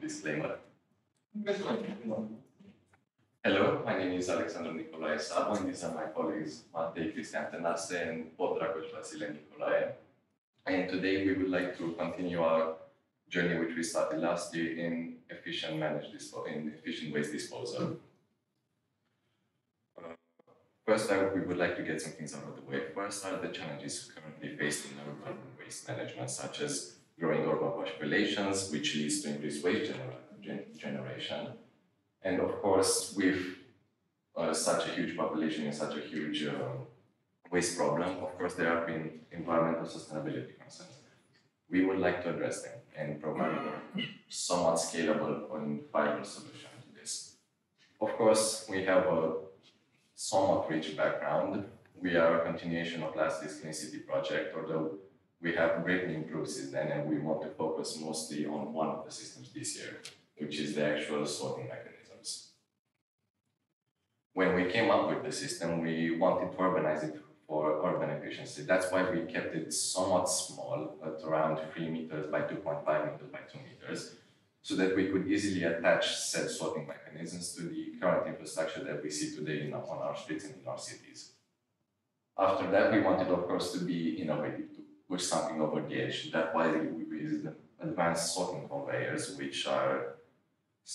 Disclaimer. Hello, my name is Alexander Nicolae Sabo, and these are my colleagues Matei Cristian Tanase and Pop Dragoș Vasile. And today we would like to continue our journey which we started last year in efficient managed in efficient waste disposal. Uh, First, I, we would like to get some things out of the way. First are the challenges currently faced in urban waste management, such as growing urban populations, which leads to increased waste gener- gen- generation. And of course, with uh, such a huge population and such a huge uh, waste problem, of course, there have been environmental sustainability concerns. We would like to address them and provide a somewhat scalable and viable solution to this. Of course, we have a somewhat rich background. We are a continuation of last year's Clean City project, although we have greatly improved then, and we want to focus mostly on one of the systems this year, which is the actual sorting mechanisms. When we came up with the system, we wanted to urbanize it for urban efficiency. That's why we kept it somewhat small, at around 3 meters by 2.5 meters by 2 meters, so that we could easily attach said sorting mechanisms to the current infrastructure that we see today in, on our streets and in our cities. After that, we wanted, of course, to be innovative, to push something over the edge. That's why we used advanced sorting conveyors, which are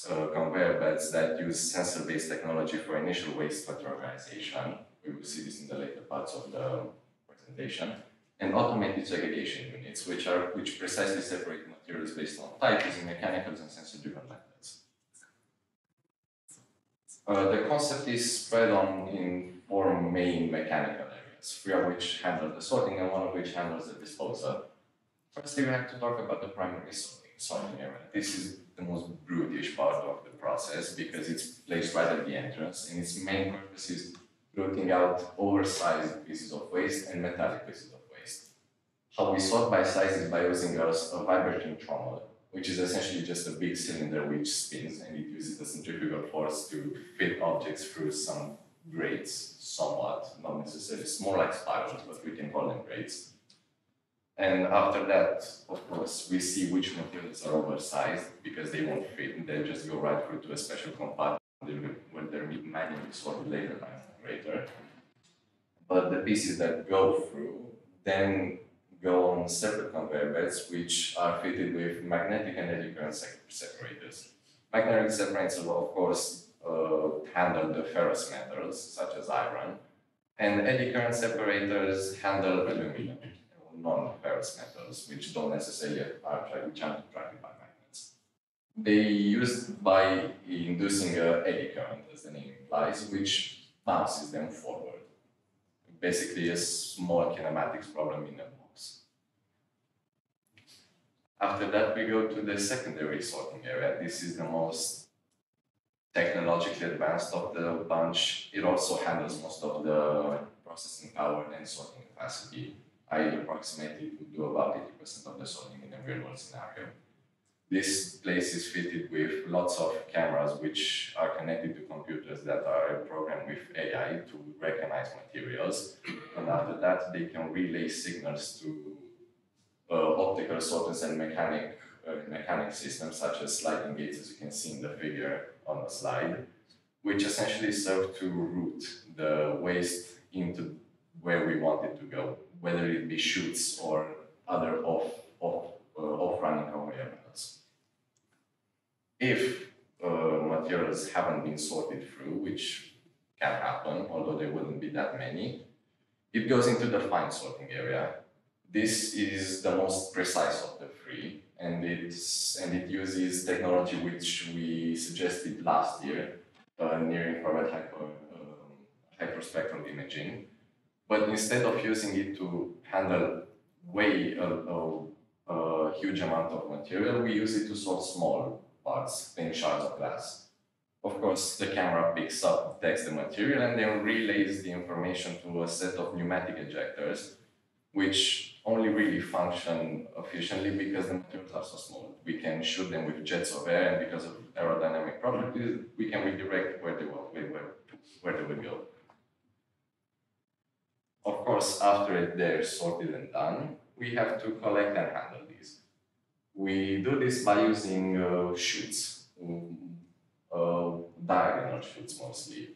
uh, conveyor belts that use sensor-based technology for initial waste categorization. We will see this in the later parts of the presentation. And automated segregation units, which are which precisely separate materials based on type using mechanicals and sensor-driven methods. Uh, the concept is spread on in four main mechanical areas, three of which handle the sorting and one of which handles the disposal. Firstly, we have to talk about the primary sorting, sorting area. This is the most brutish part of the process because it's placed right at the entrance and its main purpose is rooting out oversized pieces of waste and metallic pieces of waste. How we sort by size is by using a, a vibrating trommel, which is essentially just a big cylinder which spins and it uses the centrifugal force to fit objects through some grates, somewhat, not necessarily, it's more like spirals, but we can call them grates. And after that, of course, we see which materials are oversized because they won't fit and they just go right through to a special compartment where they're manually sorted later by operator. But the pieces that go through then go on separate conveyor belts which are fitted with magnetic and eddy current separators. Magnetic separators will, of course, handle the ferrous metals such as iron, and eddy current separators handle aluminum non-ferrous metals, which don't necessarily are which attracted by magnets. They used by inducing a eddy current, as the name implies, which bounces them forward. Basically, a small kinematics problem in a box. After that, we go to the secondary sorting area. This is the most technologically advanced of the bunch. It also handles most of the processing power and sorting capacity I approximately would do about 80% of the sorting in a real world scenario. This place is fitted with lots of cameras which are connected to computers that are programmed with AI to recognize materials. And after that, they can relay signals to uh, optical sorters and mechanic, mechanic systems such as sliding gates, as you can see in the figure on the slide, which essentially serve to route the waste into where we want it to go whether it be chutes or other off, off, uh, off-running conveyor belts. If uh, materials haven't been sorted through, which can happen, although there wouldn't be that many, it goes into the fine sorting area. This is the most precise of the three, and it's and it uses technology which we suggested last year, uh, near infrared hyper, um, hyperspectral imaging, but instead of using it to handle way a, a, a, huge amount of material, we use it to sort small parts, thin shards of glass. Of course, the camera picks up, detects the material, and then relays the information to a set of pneumatic ejectors, which only really function efficiently because the materials are so small. We can shoot them with jets of air, and because of aerodynamic properties, we can redirect where they will, where, where they will go. Of course, after they're sorted and done, we have to collect and handle these. We do this by using uh, chutes, um, uh, diagonal chutes mostly,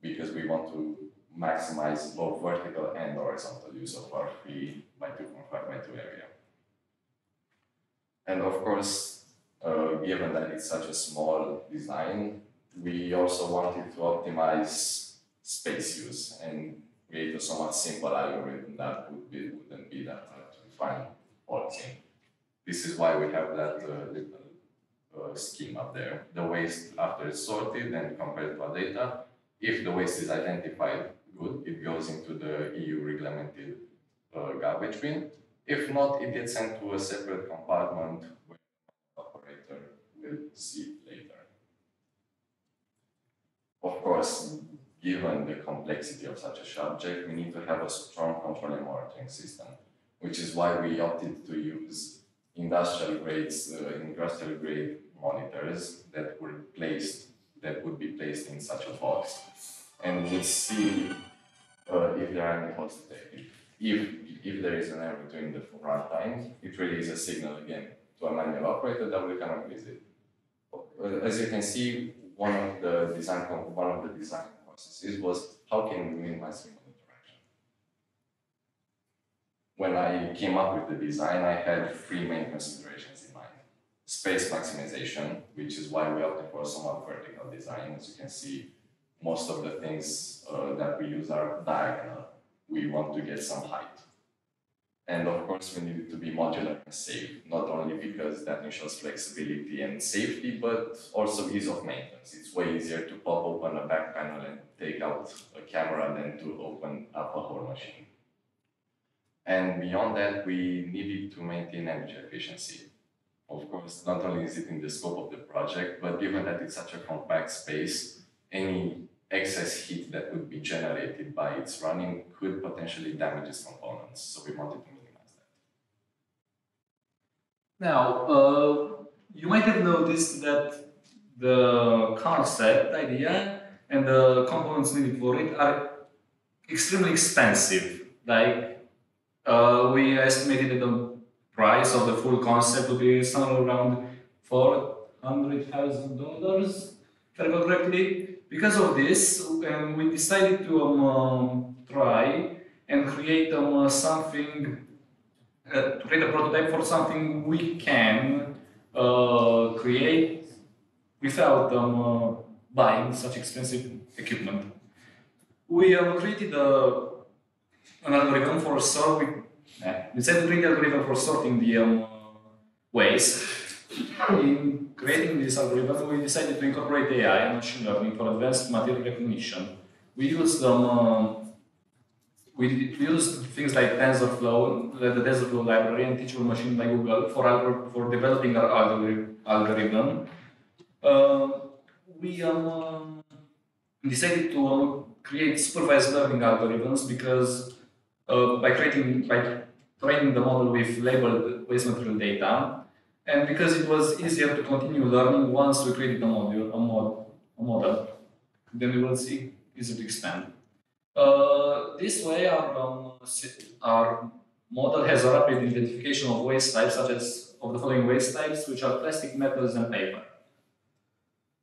because we want to maximize both vertical and horizontal use of our 3 by 2.5 by 2 area. And of course, uh, given that it's such a small design, we also wanted to optimize space use and create a somewhat simple algorithm that would be, wouldn't be that hard to find faults in. This is why we have that uh, little uh, scheme up there. The waste after it's sorted and compared to our data, if the waste is identified good, it goes into the EU regulated uh, garbage bin. If not, it gets sent to a separate compartment where the operator will see it later. Of course, given the complexity of such a subject, we need to have a strong control and monitoring system, which is why we opted to use industrial grades, uh, industrial grade monitors that were placed, that would be placed in such a box, and would see uh, if there are any faults. If, if there is an error during the runtime, it really is a signal again to a manual operator that we cannot visit. As you can see, one of the design one of the design processes was how can we minimize human interaction. When I came up with the design, I had three main considerations in mind. Space maximization, which is why we opted for somewhat vertical design. As you can see, most of the things uh, that we use are diagonal. We want to get some height. And of course, we need to be modular and safe, not only because that ensures flexibility and safety, but also ease of maintenance. It's way easier to pop open a back panel and take out a camera than to open up a whole machine. And beyond that, we needed to maintain energy efficiency. Of course, not only is it in the scope of the project, but given that it's such a compact space, any excess heat that would be generated by its running could potentially damage its components. So we wanted to minimize that. Now, uh, you might have noticed that the concept, idea, and the components needed for it are extremely expensive. Like, uh, we estimated that the price of the full concept would be somewhere around $400,000, if I recall correctly. Because of this, um, we decided to um, um, try and create um, something, uh, create a prototype for something we can uh, create without um, uh, buying such expensive equipment. We um, created a, an algorithm for sorting, uh, decided to create an algorithm for sorting the waste in creating this algorithm, we decided to incorporate AI and machine learning for advanced material recognition. We used. Um, we used things like TensorFlow, the TensorFlow library, and Teachable Machine by Google for for developing our algorithm. Uh, we um, decided to um, create supervised learning algorithms because uh, by creating by training the model with labeled waste material data, and because it was easier to continue learning once we created a module, a, mod, a model, then we will see easier to expand. Uh, this way, our, um, our model has a rapid identification of waste types, such as of the following waste types, which are plastic, metals, and paper.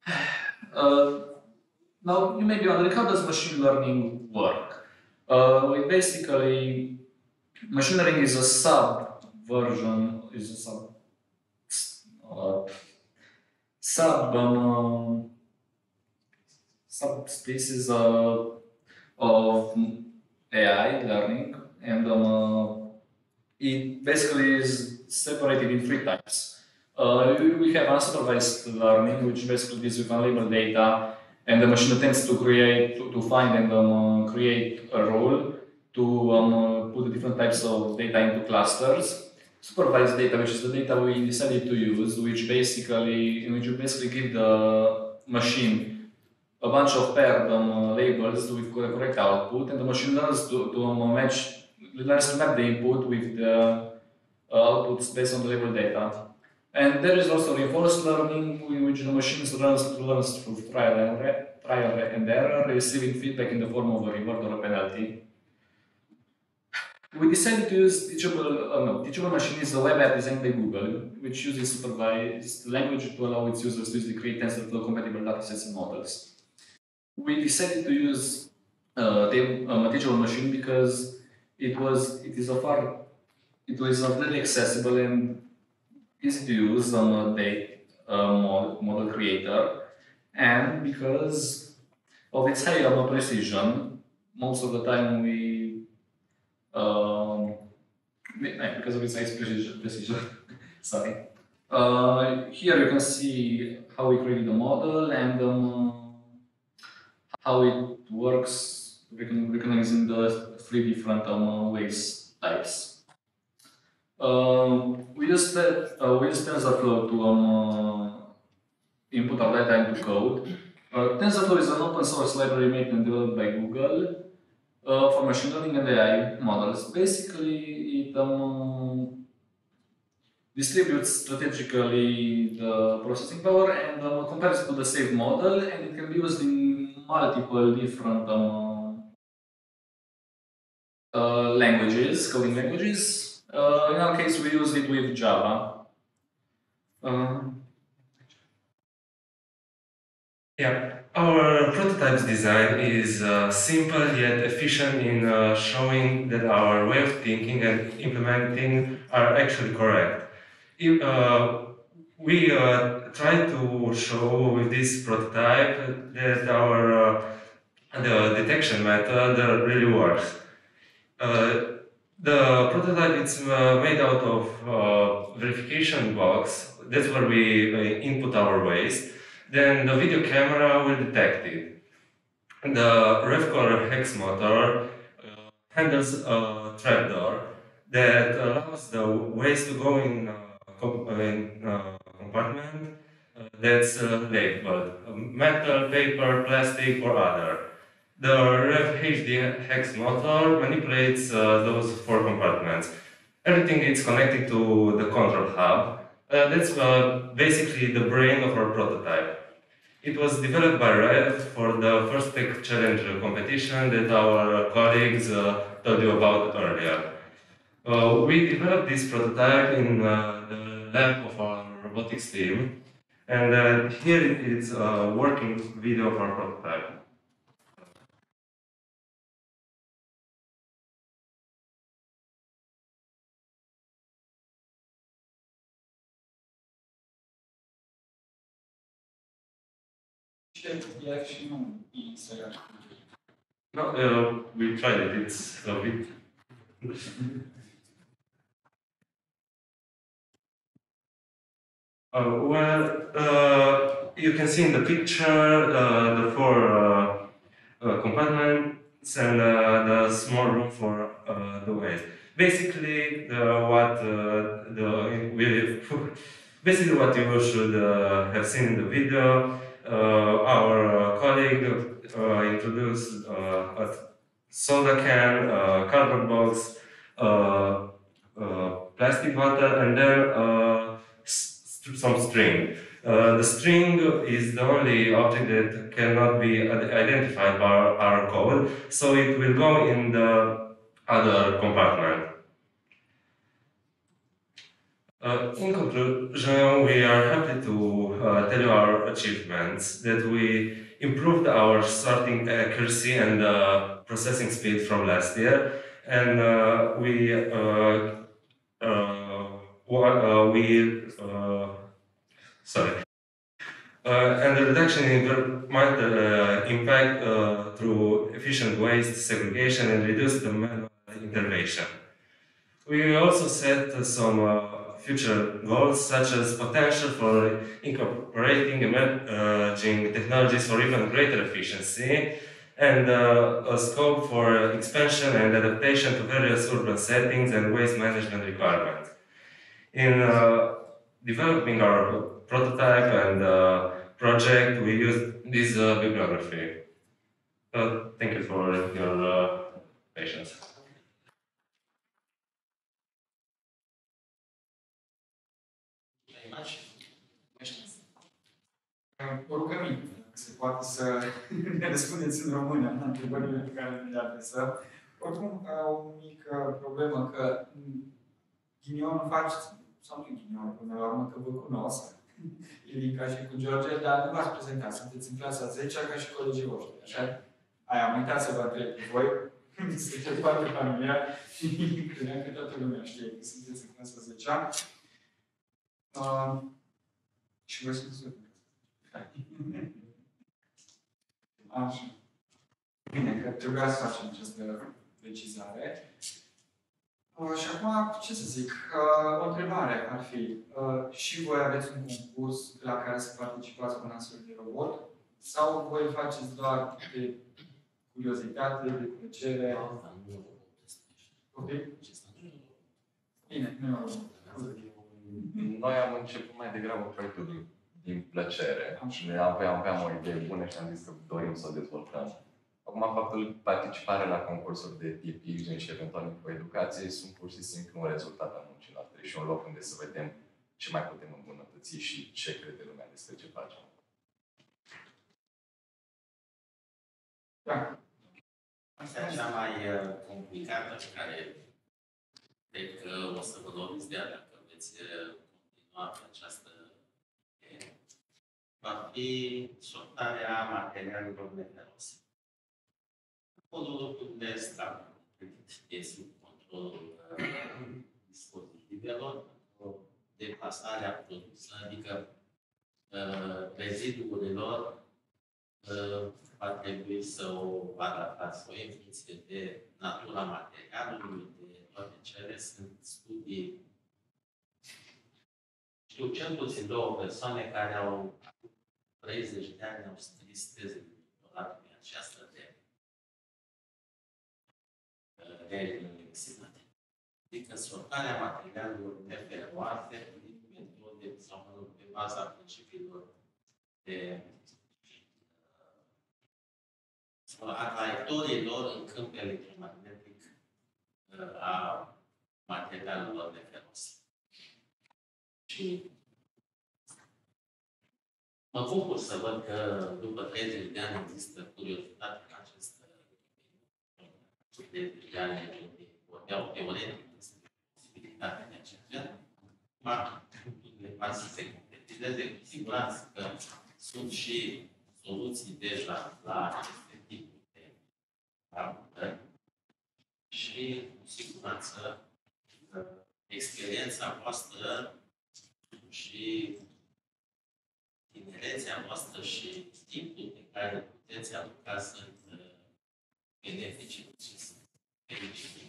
Uh, now, you may be wondering, how does machine learning work? Uh, we basically, machine learning is a sub version, is a sub sub um, subspecies uh, of AI learning, and um, it basically is separated in three types. Uh, we have unsupervised learning, which basically deals with unlabeled data, and the machine attempts to create, to, to find and um, create a rule to um, put the different types of data into clusters supervised data, which is the data we decided to use, which basically, which you basically give the machine a bunch of paired um, labels with the correct output, and the machine learns to, to um, match, learns to map the input with the uh, outputs based on the label data. And there is also reinforced learning, in which the machine learns, learns through trial and, trial and error, receiving feedback in the form of a reward or a penalty. We decided to use Teachable, uh, no, Teachable Machine is a web app designed by Google, which uses supervised language to allow its users to easily create TensorFlow compatible datasets and models. We decided to use uh, the, um, Teachable Machine because it was, it is a far, it was a very accessible and easy to use on a date uh, mod, model creator, and because of its high level precision, most of the time we um, because of its size precision, precision. sorry. Uh, here you can see how we created the model and um, how it works, recognizing the three different um, types. Um, we use that uh, we use TensorFlow to um, input our data into code. Uh, TensorFlow is an open source library made and developed by Google uh, for machine learning and AI models. Basically, um, distributes strategically the processing power and um, compares to the saved model, and it can be used in multiple different um, uh, languages, coding languages. Uh, in our case, we use it with Java. Um, yeah, our prototype's design is uh, simple yet efficient in uh, showing that our way of thinking and implementing are actually correct. If, uh, we uh, try to show with this prototype that our uh, the detection method really works. Uh, the prototype is made out of verification box. That's where we input our waste then the video camera will detect it. The RevCore hex motor uh, handles a trapdoor that allows the waste to go in, uh, in uh, compartment uh, that's uh, labeled metal, paper, plastic, or other. The RevHD hex motor manipulates uh, those four compartments. Everything is connected to the control hub. Uh, that's uh, basically the brain of our prototype. It was developed by Rev for the first tech challenge competition that our colleagues uh, told you about earlier. Uh, we developed this prototype in uh, the lab of our robotics team, and uh, here is a working video of our prototype. No, uh, we tried it, it's a bit. Uh, well, uh, you can see in the picture uh, the four uh, uh, compartments and uh, the small room for the waste. Basically, what the basically what you should have seen in the video our uh, colleague uh, introduced a soda can, cardboard box, plastic bottle, and then some string. Uh, the string is the only object that cannot be identified by our code, so it will go in the other compartment. Uh, in conclusion, we are happy to uh, tell you our achievements, that we improved our sorting accuracy and uh, processing speed from last year, and uh, we uh, uh, we sorry. and the reduction in environmental impact through efficient waste segregation and reduce the manual intervention. We also set some future goals such as potential for incorporating emerging technologies for even greater efficiency and uh, a scope for expansion and adaptation to various urban settings and waste management requirements. In uh, developing our prototype and uh, project, we used this uh, bibliography. thank you for your uh, patience. rugăminte, se poate să ne răspundeți în română la întrebările pe care le adresăm. Oricum, o mică problemă că m, ghinionul face, sau nu ghinionul până la urmă, că vă cunosc, Ilica și cu George, dar nu v-ați prezentat, sunteți în clasa 10 ca și colegii voștri, așa? Aia, am uitat să vă întreb pe voi, sunteți foarte familiar și credeam că toată lumea știe că sunteți în clasa 10 uh, și voi sunteți în clasa 10 Așa. Bine, că trebuia să facem această precizare. Uh, și acum, ce să zic, uh, o întrebare ar fi, uh, și voi aveți un concurs la care să participați cu un astfel de robot? Sau voi îl faceți doar de curiozitate, de plăcere? Ok? Bine, nu e o Noi am început mai degrabă proiectul din, din plăcere și ne aveam, aveam o idee bună și am zis că dorim să o dezvoltăm. Acum, faptul că participarea la concursuri de tip X și eventual cu educație sunt pur și simplu un rezultat al muncii noastre și un loc unde să vedem ce mai putem îmbunătăți și ce crede lumea despre ce facem. Da. Asta e cea mai uh, complicată pe care cred că o să vă loviți de ea dacă veți uh, continua pe această idee. Va fi sortarea materialelor neferose. Acolo lucrurile stau e sub controlul uh, dispozitivelor, pentru deplasarea produsă, adică uh, reziduurilor uh, va trebui să o adaptați voi în funcție de natura materialului, de toate cele. Sunt studii, știu cel puțin două persoane care au 30 de ani au scris teze de doctorat pe această temă. De universitate. Adică sortarea materialelor neferoase prin metode sau mă rog, pe baza principiilor de a traiectoriilor în câmp electromagnetic uh, a materialelor de feros. Și mă bucur să văd că după 30 de ani există curiozitate în acest domeniu. 30 de ani unde vorbeau teoretic despre posibilitatea de acest gen. Acum, le pas să se concretizeze cu siguranță că sunt și soluții deja la aceste tipuri de abordări și, cu siguranță, experiența voastră și tinerețea voastră și timpul pe care îl puteți aloca sunt uh, benefici și sunt fericiti.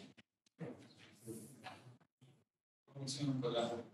Mulțumim încă o dată.